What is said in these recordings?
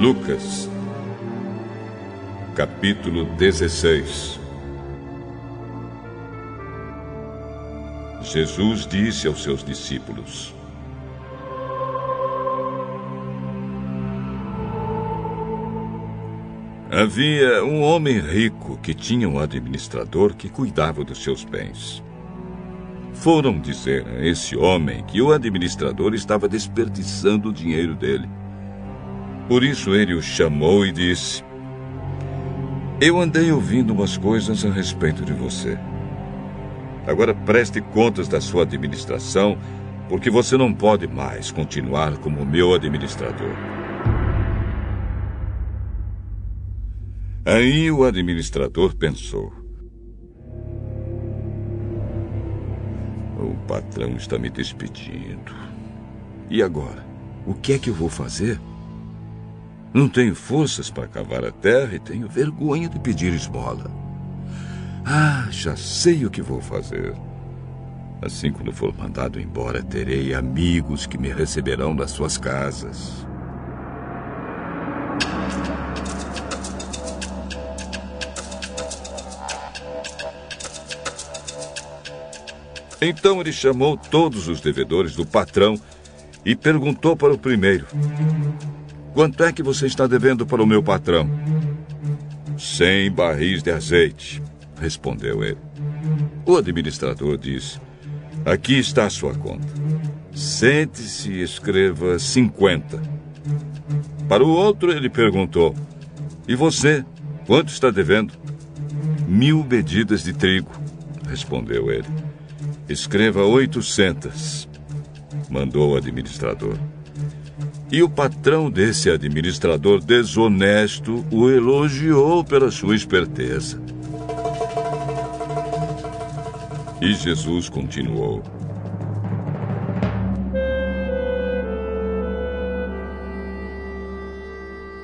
Lucas, capítulo 16 Jesus disse aos seus discípulos: Havia um homem rico que tinha um administrador que cuidava dos seus bens. Foram dizer a esse homem que o administrador estava desperdiçando o dinheiro dele. Por isso ele o chamou e disse: Eu andei ouvindo umas coisas a respeito de você. Agora preste contas da sua administração, porque você não pode mais continuar como meu administrador. Aí o administrador pensou: O patrão está me despedindo. E agora? O que é que eu vou fazer? Não tenho forças para cavar a terra e tenho vergonha de pedir esmola. Ah, já sei o que vou fazer. Assim quando for mandado embora, terei amigos que me receberão nas suas casas. Então ele chamou todos os devedores do patrão e perguntou para o primeiro: Quanto é que você está devendo para o meu patrão? Cem barris de azeite respondeu ele. O administrador disse: Aqui está a sua conta. Sente-se e escreva 50. Para o outro, ele perguntou: E você, quanto está devendo? Mil medidas de trigo, respondeu ele. Escreva 800, mandou o administrador. E o patrão desse administrador desonesto o elogiou pela sua esperteza. E Jesus continuou: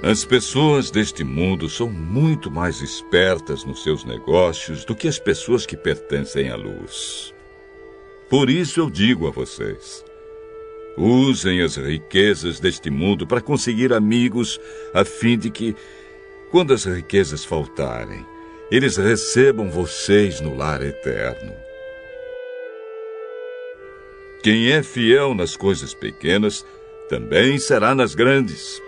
As pessoas deste mundo são muito mais espertas nos seus negócios do que as pessoas que pertencem à luz. Por isso eu digo a vocês: usem as riquezas deste mundo para conseguir amigos, a fim de que, quando as riquezas faltarem, eles recebam vocês no lar eterno. Quem é fiel nas coisas pequenas, também será nas grandes.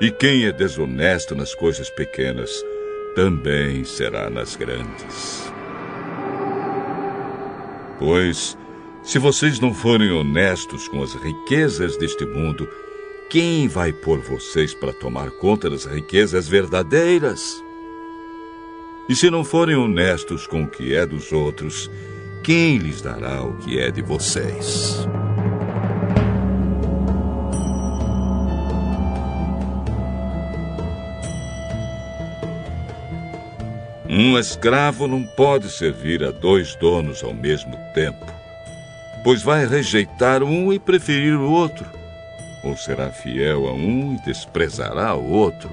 E quem é desonesto nas coisas pequenas, também será nas grandes. Pois, se vocês não forem honestos com as riquezas deste mundo, quem vai pôr vocês para tomar conta das riquezas verdadeiras? E se não forem honestos com o que é dos outros, quem lhes dará o que é de vocês? Um escravo não pode servir a dois donos ao mesmo tempo, pois vai rejeitar um e preferir o outro, ou será fiel a um e desprezará o outro.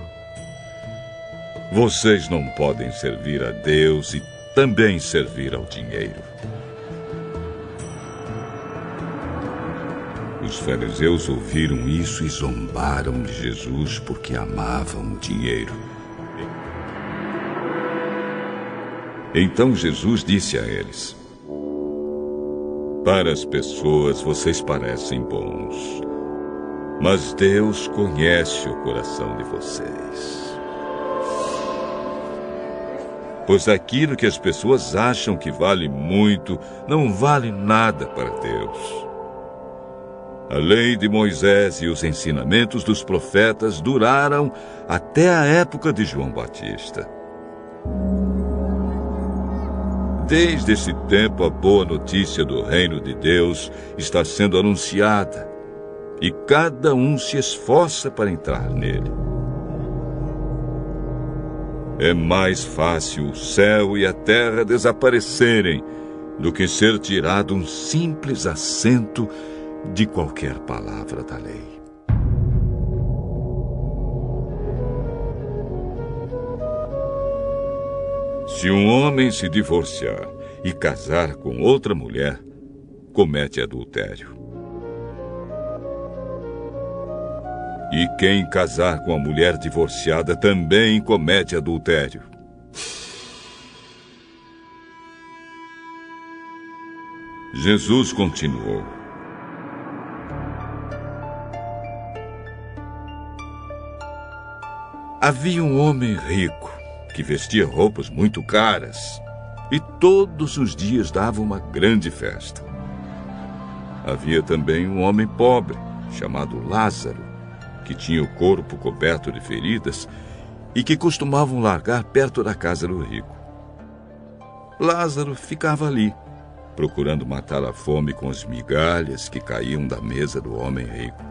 Vocês não podem servir a Deus e também servir ao dinheiro. Os fariseus ouviram isso e zombaram de Jesus porque amavam o dinheiro. Então Jesus disse a eles: Para as pessoas vocês parecem bons, mas Deus conhece o coração de vocês. Pois aquilo que as pessoas acham que vale muito não vale nada para Deus. A lei de Moisés e os ensinamentos dos profetas duraram até a época de João Batista. Desde esse tempo, a boa notícia do reino de Deus está sendo anunciada e cada um se esforça para entrar nele. É mais fácil o céu e a terra desaparecerem do que ser tirado um simples assento de qualquer palavra da lei. Se um homem se divorciar e casar com outra mulher, comete adultério. E quem casar com a mulher divorciada também comete adultério. Jesus continuou. Havia um homem rico que vestia roupas muito caras e todos os dias dava uma grande festa. Havia também um homem pobre, chamado Lázaro, que tinha o corpo coberto de feridas e que costumavam largar perto da casa do rico. Lázaro ficava ali, procurando matar a fome com as migalhas que caíam da mesa do homem rico.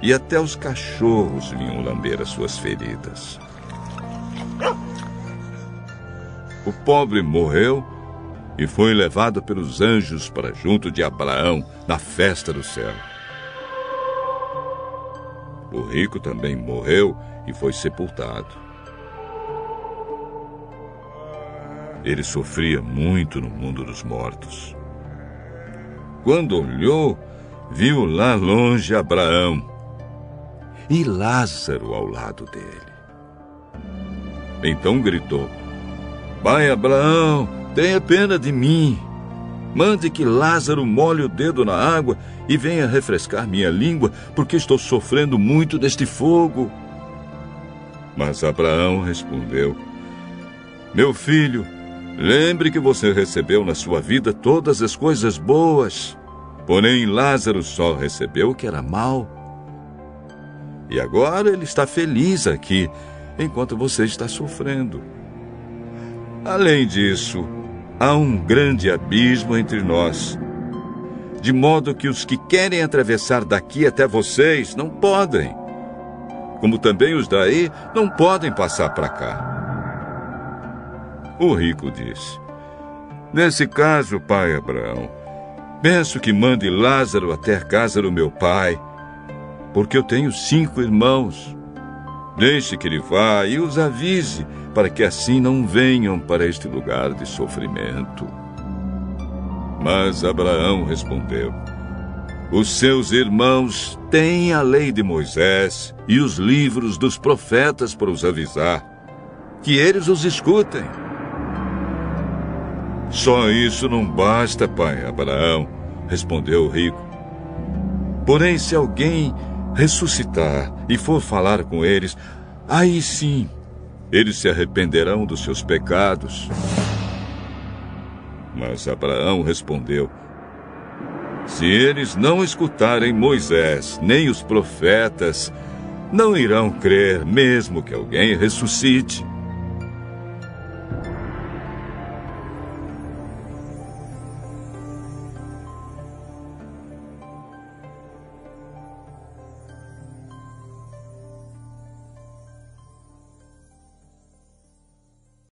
E até os cachorros vinham lamber as suas feridas. O pobre morreu e foi levado pelos anjos para junto de Abraão na festa do céu. O rico também morreu e foi sepultado. Ele sofria muito no mundo dos mortos. Quando olhou, viu lá longe Abraão e Lázaro ao lado dele. Então gritou: Pai Abraão, tenha pena de mim. Mande que Lázaro molhe o dedo na água e venha refrescar minha língua, porque estou sofrendo muito deste fogo. Mas Abraão respondeu: Meu filho, lembre que você recebeu na sua vida todas as coisas boas, porém Lázaro só recebeu o que era mal. E agora ele está feliz aqui, enquanto você está sofrendo. Além disso, há um grande abismo entre nós, de modo que os que querem atravessar daqui até vocês não podem, como também os daí não podem passar para cá. O rico disse: Nesse caso, pai Abraão, penso que mande Lázaro até casa do meu pai porque eu tenho cinco irmãos. Deixe que ele vá e os avise, para que assim não venham para este lugar de sofrimento. Mas Abraão respondeu: Os seus irmãos têm a lei de Moisés e os livros dos profetas para os avisar. Que eles os escutem. Só isso não basta, pai Abraão, respondeu o rico. Porém, se alguém ressuscitar e for falar com eles, aí sim eles se arrependerão dos seus pecados. Mas Abraão respondeu: Se eles não escutarem Moisés nem os profetas, não irão crer, mesmo que alguém ressuscite.